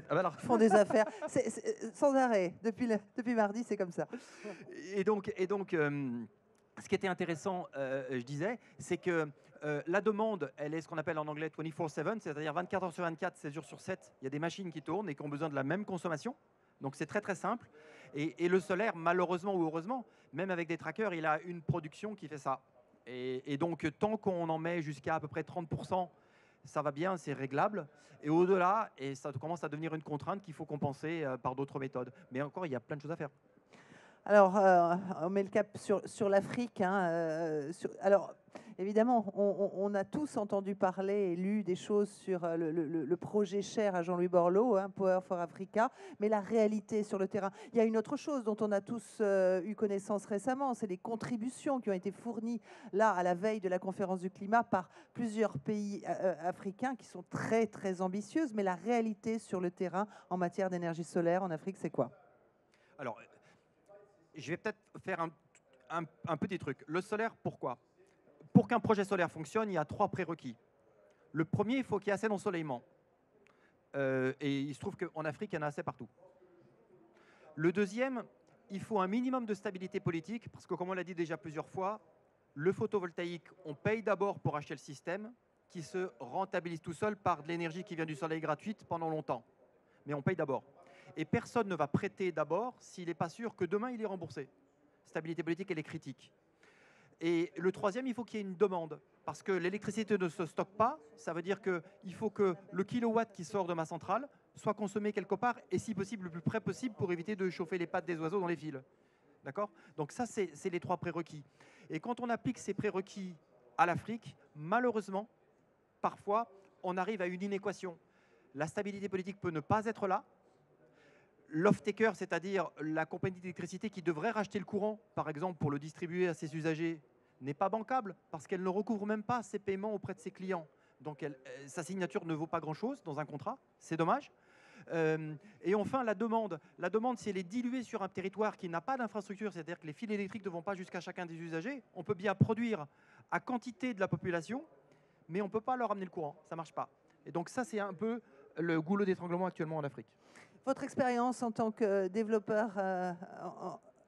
Speaker 1: Ah bah Ils font des affaires sans arrêt. Depuis, depuis mardi, c'est comme ça.
Speaker 3: Et donc, et donc ce qui était intéressant, je disais, c'est que la demande, elle est ce qu'on appelle en anglais 24-7, c'est-à-dire 24 heures sur 24, 16 jours sur 7. Il y a des machines qui tournent et qui ont besoin de la même consommation. Donc c'est très très simple. Et, le solaire, malheureusement ou heureusement, même avec des trackers, il a une production qui fait ça. Et, donc tant qu'on en met jusqu'à à peu près 30%, ça va bien, c'est réglable. Et au-delà, et ça commence à devenir une contrainte qu'il faut compenser euh, par d'autres méthodes. Mais encore, il y a plein de choses à faire.
Speaker 1: Alors, euh, on met le cap sur, l'Afrique. Hein, euh, alors, Évidemment, on, a tous entendu parler et lu des choses sur euh, le, projet cher à Jean-Louis Borloo, hein, Power for Africa, mais la réalité sur le terrain. Il y a une autre chose dont on a tous eu connaissance récemment, c'est les contributions qui ont été fournies là à la veille de la conférence du climat par plusieurs pays africains qui sont très très ambitieuses, mais la réalité sur le terrain en matière d'énergie solaire en Afrique, c'est quoi?
Speaker 3: Je vais peut-être faire un petit truc. Le solaire, pourquoi? Pour qu'un projet solaire fonctionne, il y a trois prérequis. Le premier, il faut qu'il y ait assez d'ensoleillement. Euh, et il se trouve qu'en Afrique, il y en a assez partout. Le deuxième, il faut un minimum de stabilité politique, parce que comme on l'a dit déjà plusieurs fois, le photovoltaïque, on paye d'abord pour acheter le système, qui se rentabilise tout seul par de l'énergie qui vient du soleil gratuite pendant longtemps. Mais on paye d'abord. Et personne ne va prêter d'abord s'il n'est pas sûr que demain il est remboursé. Stabilité politique, elle est critique. Et le troisième, il faut qu'il y ait une demande. Parce que l'électricité ne se stocke pas. Ça veut dire qu'il faut que le kilowatt qui sort de ma centrale soit consommé quelque part et si possible le plus près possible pour éviter de chauffer les pattes des oiseaux dans les fils. D'accord? Donc ça, c'est les trois prérequis. Et quand on applique ces prérequis à l'Afrique, malheureusement, parfois, on arrive à une inéquation. La stabilité politique peut ne pas être là. L'off-taker, c'est-à-dire la compagnie d'électricité qui devrait racheter le courant, par exemple, pour le distribuer à ses usagers, n'est pas bancable parce qu'elle ne recouvre même pas ses paiements auprès de ses clients. Donc euh, sa signature ne vaut pas grand-chose dans un contrat, c'est dommage. Euh, et enfin, la demande. La demande, si elle est diluée sur un territoire qui n'a pas d'infrastructure, c'est-à-dire que les fils électriques ne vont pas jusqu'à chacun des usagers, on peut bien produire à quantité de la population, mais on ne peut pas leur amener le courant. Ça ne marche pas. Et donc ça, c'est un peu le goulot d'étranglement actuellement en Afrique.
Speaker 1: Votre expérience en tant que développeur euh,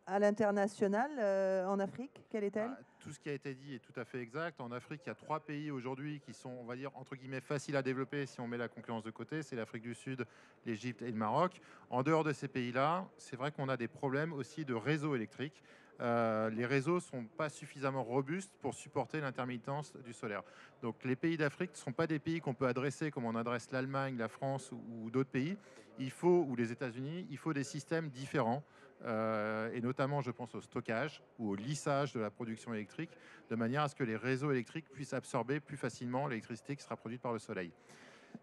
Speaker 1: à l'international euh, en Afrique, quelle est-elle? Ah,
Speaker 4: Tout ce qui a été dit est tout à fait exact. En Afrique, il y a trois pays aujourd'hui qui sont, on va dire, entre guillemets, faciles à développer si on met la concurrence de côté. C'est l'Afrique du Sud, l'Égypte et le Maroc. En dehors de ces pays-là, c'est vrai qu'on a des problèmes aussi de réseau électrique. Euh, les réseaux ne sont pas suffisamment robustes pour supporter l'intermittence du solaire. Donc les pays d'Afrique ne sont pas des pays qu'on peut adresser comme on adresse l'Allemagne, la France ou, d'autres pays. Il faut, ou les États-Unis, il faut des systèmes différents. Euh, et notamment, je pense au stockage ou au lissage de la production électrique, de manière à ce que les réseaux électriques puissent absorber plus facilement l'électricité qui sera produite par le soleil.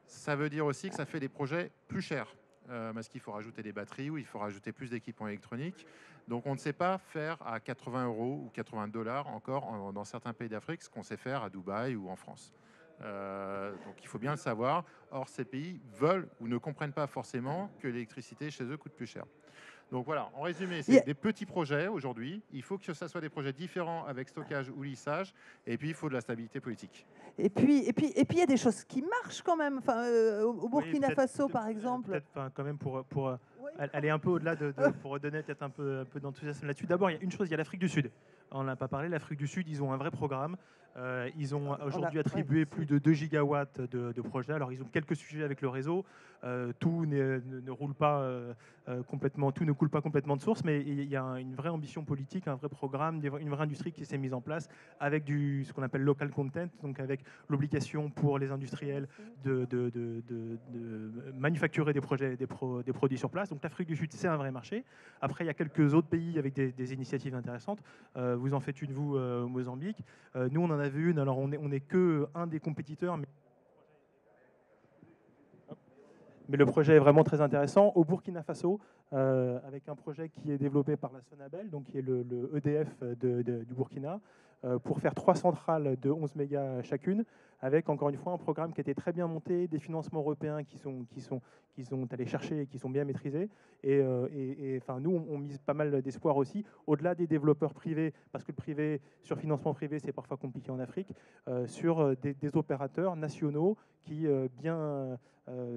Speaker 4: Ça veut dire aussi que ça fait des projets plus chers, euh, parce qu'il faut rajouter des batteries ou il faut rajouter plus d'équipements électroniques. Donc on ne sait pas faire à 80 euros ou 80 dollars encore dans certains pays d'Afrique ce qu'on sait faire à Dubaï ou en France. Euh, donc il faut bien le savoir. Or, ces pays veulent ou ne comprennent pas forcément que l'électricité chez eux coûte plus cher. Donc voilà, en résumé, c'est des petits projets aujourd'hui. Il faut que ce soit des projets différents avec stockage ou lissage. Et puis, il faut de la stabilité politique.
Speaker 1: Et puis, et puis, et puis, il y a des choses qui marchent quand même. Enfin, euh, au Burkina Faso, par exemple.
Speaker 2: Peut-être, quand même, pour, pour aller un peu au-delà de, pour redonner peut-être un peu, un peu d'enthousiasme là-dessus. D'abord, il y a une chose, il y a l'Afrique du Sud. On n'a pas parlé. L'Afrique du Sud, ils ont un vrai programme. Euh, ils ont aujourd'hui attribué plus de 2 gigawatts de, projets. Alors, ils ont quelques sujets avec le réseau. Euh, tout ne, roule pas euh, complètement, tout ne coule pas complètement de source, mais il y a une vraie ambition politique, un vrai programme, une vraie industrie qui s'est mise en place avec du, ce qu'on appelle local content, donc avec l'obligation pour les industriels de, de, de manufacturer des, projets, des, des, produits sur place. Donc, l'Afrique du Sud, c'est un vrai marché. Après, il y a quelques autres pays avec des, initiatives intéressantes. vous en faites une, vous, au Mozambique. nous, on en a vu une. Alors, on n'est on est que un des compétiteurs, mais... le projet est vraiment très intéressant. Au Burkina Faso, euh, avec un projet qui est développé par la Sonabel, donc qui est le, EDF de, du Burkina, euh, pour faire trois centrales de 11 mégas chacune. avec encore une fois un programme qui été très bien monté, des financements européens qui sont, allés chercher et qui sont bien maîtrisés. Et, et, enfin, nous, on, mise pas mal d'espoir aussi, au-delà des développeurs privés, parce que le privé, sur financement privé, c'est parfois compliqué en Afrique, sur des, opérateurs nationaux qui, bien,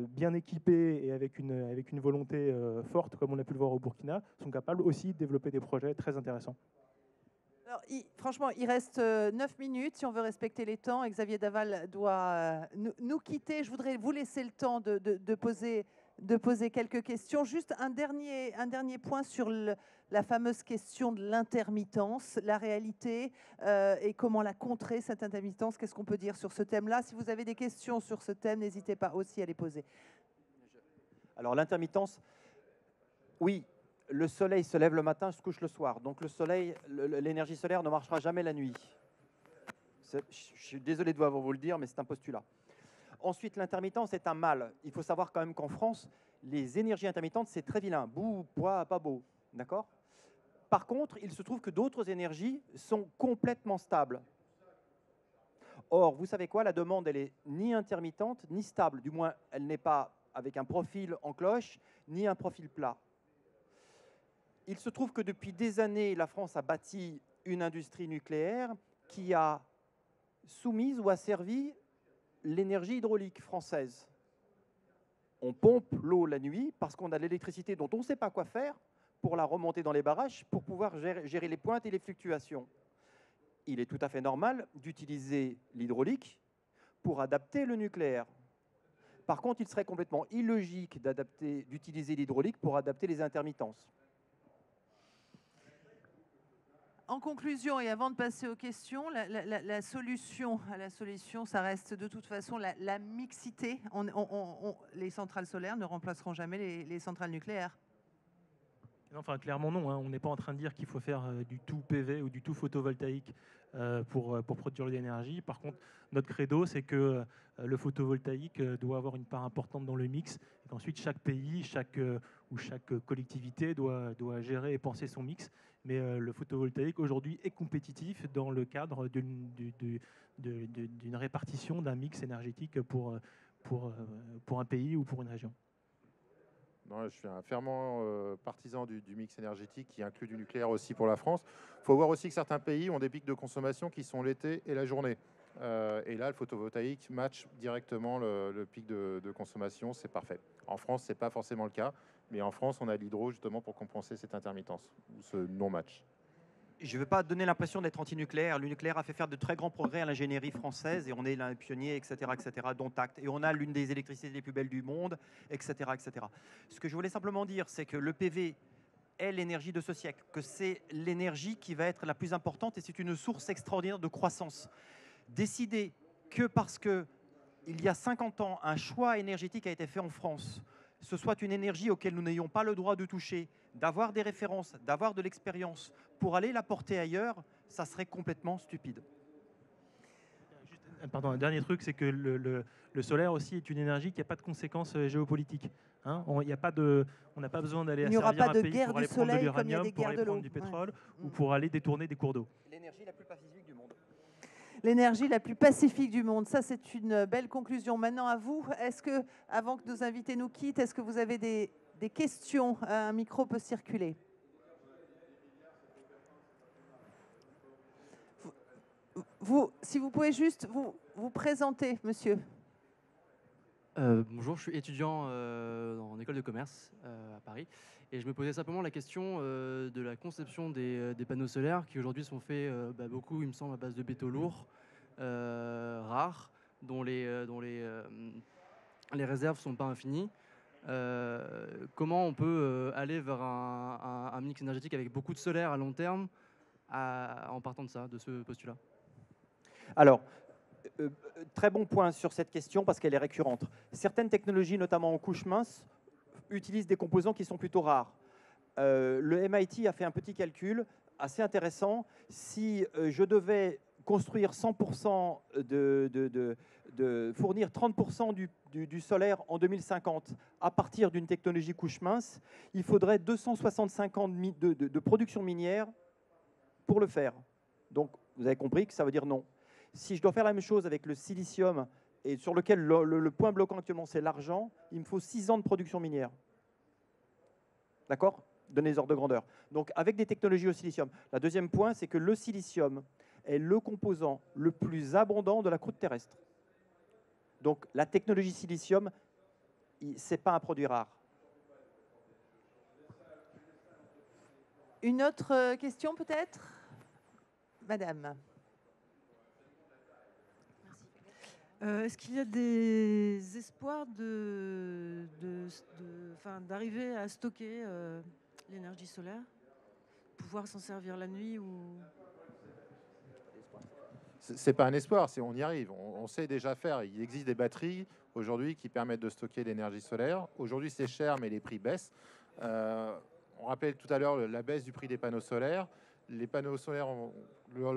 Speaker 2: bien équipés et avec une, avec une volonté forte, comme on a pu le voir au Burkina, sont capables aussi de développer des projets très intéressants
Speaker 1: franchement, il reste 9 euh, minutes si on veut respecter les temps. Xavier Daval doit euh, nous, quitter. Je voudrais vous laisser le temps de, poser, quelques questions. Juste un dernier, un dernier point sur la fameuse question de l'intermittence, la réalité euh, et comment la contrer, cette intermittence. Qu'est-ce qu'on peut dire sur ce thème-là? Si vous avez des questions sur ce thème, n'hésitez pas aussi à les poser.
Speaker 3: Alors l'intermittence, oui, le soleil se lève le matin, se couche le soir. Donc l'énergie solaire ne marchera jamais la nuit. Je suis désolé de vous le dire, mais c'est un postulat. Ensuite, l'intermittence est un mal. Il faut savoir quand même qu'en France, les énergies intermittentes, c'est très vilain. Boue, poids, pas beau. D'accord? Par contre, il se trouve que d'autres énergies sont complètement stables. Or, vous savez quoi? La demande, elle est ni intermittente, ni stable. Du moins, elle n'est pas avec un profil en cloche, ni un profil plat. Il se trouve que depuis des années, la France a bâti une industrie nucléaire qui a soumise ou asservi l'énergie hydraulique française. On pompe l'eau la nuit parce qu'on a l'électricité dont on ne sait pas quoi faire pour la remonter dans les barrages pour pouvoir gérer, les pointes et les fluctuations. Il est tout à fait normal d'utiliser l'hydraulique pour adapter le nucléaire. Par contre, il serait complètement illogique d'utiliser l'hydraulique pour adapter les intermittences.
Speaker 1: En conclusion et avant de passer aux questions, la, solution à la solution, ça reste de toute façon la, mixité. les centrales solaires ne remplaceront jamais les, centrales nucléaires.
Speaker 2: Enfin, clairement non. Hein. On n'est pas en train de dire qu'il faut faire euh, du tout PV ou du tout photovoltaïque euh, pour, euh, pour produire de l'énergie. Par contre, notre credo, c'est que le photovoltaïque doit avoir une part importante dans le mix et qu'ensuite chaque pays chaque, ou chaque collectivité doit, gérer et penser son mix mais le photovoltaïque aujourd'hui est compétitif dans le cadre d'une répartition d'un mix énergétique pour un pays ou pour une région.
Speaker 4: Je suis un fervent euh, partisan du, mix énergétique qui inclut du nucléaire aussi pour la France. Il faut voir aussi que certains pays ont des pics de consommation qui sont l'été et la journée. et là, le photovoltaïque match directement le, pic de, consommation, c'est parfait. En France, ce n'est pas forcément le cas. Mais en France, on a l'hydro justement pour compenser cette intermittence ce non-match.
Speaker 3: Je ne veux pas donner l'impression d'être anti-nucléaire. Le nucléaire a fait faire de très grands progrès à l'ingénierie française et on est l'un des pionniers, etc., etc., dont acte. Et on a l'une des électricités les plus belles du monde, etc., etc. Ce que je voulais simplement dire, c'est que le PV est l'énergie de ce siècle, que c'est l'énergie qui va être la plus importante et c'est une source extraordinaire de croissance. Décider que parce que il y a 50 ans, un choix énergétique a été fait en France ce soit une énergie auquel nous n'ayons pas le droit de toucher, d'avoir des références, d'avoir de l'expérience pour aller la porter ailleurs, ça serait complètement stupide.
Speaker 2: Pardon, un dernier truc, c'est que le, solaire aussi est une énergie qui n'a pas de conséquences euh, géopolitiques. Hein. on n'a pas, pas besoin d'aller
Speaker 1: à servir
Speaker 2: un pays pour aller prendre de l'uranium, pour aller prendre du pétrole ou pour aller détourner des cours d'eau.
Speaker 3: L'énergie la plus pacifique du monde
Speaker 1: l'énergie la plus pacifique du monde. Ça, c'est une belle conclusion. Maintenant, à vous, est-ce que, avant que nos invités nous quittent, est-ce que vous avez des, questions Un micro peut circuler? Vous, si vous pouvez juste vous, présenter, monsieur.
Speaker 5: Euh, bonjour, je suis étudiant euh, en école de commerce euh, à Paris et je me posais simplement la question de la conception des, panneaux solaires qui aujourd'hui sont faits bah, beaucoup, il me semble, à base de béton lourd, rares, dont les, réserves ne sont pas infinies. comment on peut aller vers un, mix énergétique avec beaucoup de solaire à long terme en partant de ça, de ce postulat?
Speaker 3: Alors, euh, très bon point sur cette question parce qu'elle est récurrente. Certaines technologies, notamment en couche mince, utilisent des composants qui sont plutôt rares. Euh, le MIT a fait un petit calcul assez intéressant. Si euh, je devais construire 100% de, fournir 30% du, du, solaire en 2050 à partir d'une technologie couche mince, il faudrait 265 ans de, production minière pour le faire. Donc, vous avez compris que ça veut dire non Si je dois faire la même chose avec le silicium et sur lequel le, point bloquant actuellement c'est l'argent, il me faut 6 ans de production minière. D'accord? Donner les ordres de grandeur. Donc avec des technologies au silicium. La deuxième point, c'est que le silicium est le composant le plus abondant de la croûte terrestre. Donc la technologie silicium, ce n'est pas un produit rare.
Speaker 1: Une autre euh, question peut-être? Madame.
Speaker 6: Euh, est-ce qu'il y a des espoirs d'arriver de, à stocker euh, l'énergie solaire? Pouvoir s'en servir la nuit ou?
Speaker 4: C'est pas un espoir, on y arrive. On, sait déjà faire. Il existe des batteries aujourd'hui qui permettent de stocker l'énergie solaire. Aujourd'hui, c'est cher, mais les prix baissent. Euh, on rappelle tout à l'heure la baisse du prix des panneaux solaires. Les panneaux solaires,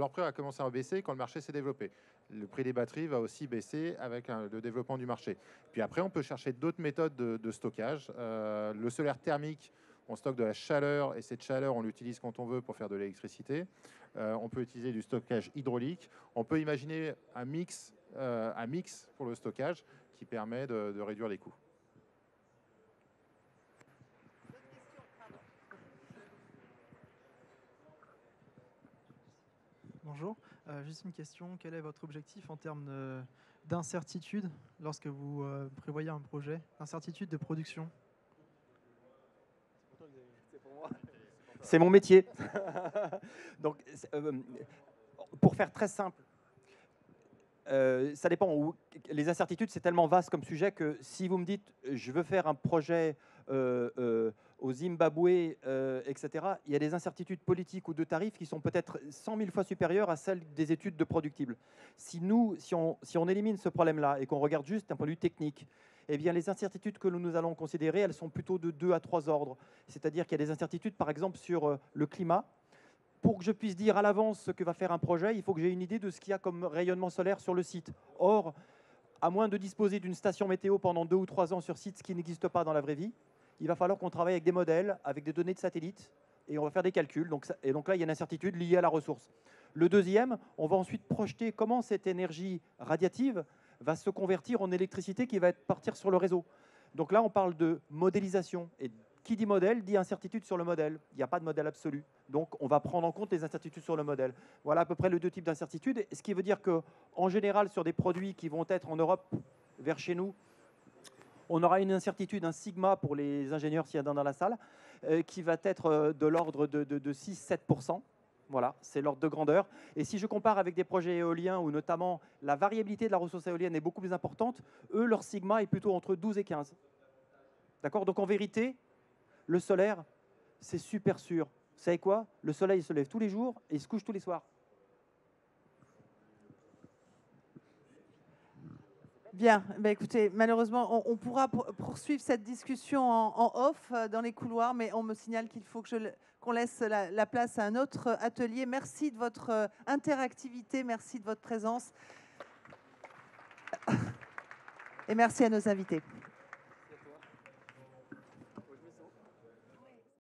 Speaker 4: prix a commencé à baisser quand le marché s'est développé. Le prix des batteries va aussi baisser avec le développement du marché. Puis après, on peut chercher d'autres méthodes de, stockage. Euh, le solaire thermique, on stocke de la chaleur et cette chaleur, on l'utilise quand on veut pour faire de l'électricité. Euh, on peut utiliser du stockage hydraulique. On peut imaginer un mix, euh, un mix pour le stockage qui permet de, réduire les coûts.
Speaker 7: Bonjour, euh, juste une question. Quel est votre objectif en termes d'incertitude lorsque vous prévoyez un projet Incertitude de production?
Speaker 3: C'est mon métier. Donc, euh, pour faire très simple, euh, ça dépend. Les incertitudes, c'est tellement vaste comme sujet que si vous me dites, je veux faire un projet euh, au Zimbabwe, etc., il y a des incertitudes politiques ou de tarifs qui sont peut-être 100 000 fois supérieures à celles des études de productibles. Si nous, si on, si on élimine ce problème-là et qu'on regarde juste d'un point de vue technique, eh bien, les incertitudes que nous allons considérer, elles sont plutôt de deux à trois ordres. C'est-à-dire qu'il y a des incertitudes, par exemple, sur euh, le climat. Pour que je puisse dire à l'avance ce que va faire un projet, il faut que j'ai une idée de ce qu'il y a comme rayonnement solaire sur le site. Or, à moins de disposer d'une station météo pendant deux ou trois ans sur site, ce qui n'existe pas dans la vraie vie, il va falloir qu'on travaille avec des modèles, avec des données de satellite, et on va faire des calculs. Donc, et donc là, il y a une incertitude liée à la ressource. Le deuxième, on va ensuite projeter comment cette énergie radiative va se convertir en électricité qui va partir sur le réseau. Donc là, on parle de modélisation. Et qui dit modèle dit incertitude sur le modèle. Il n'y a pas de modèle absolu. Donc on va prendre en compte les incertitudes sur le modèle. Voilà à peu près les deux types d'incertitudes. Ce qui veut dire qu'en général, sur des produits qui vont être en Europe vers chez nous, on aura une incertitude, un sigma pour les ingénieurs s'il y en a dans la salle, euh, qui va être euh, de l'ordre de, de 6-7%. Voilà, c'est l'ordre de grandeur. Et si je compare avec des projets éoliens où notamment la variabilité de la ressource éolienne est beaucoup plus importante, eux, leur sigma est plutôt entre 12 et 15. D'accord? Donc en vérité, le solaire, c'est super sûr. Vous savez quoi? Le soleil se lève tous les jours et il se couche tous les soirs.
Speaker 1: Bien, ben écoutez, malheureusement, on, pourra poursuivre cette discussion en, off euh, dans les couloirs, mais on me signale qu'il faut qu'on laisse la, place à un autre atelier. Merci de votre euh, interactivité, merci de votre présence. Et merci à nos invités.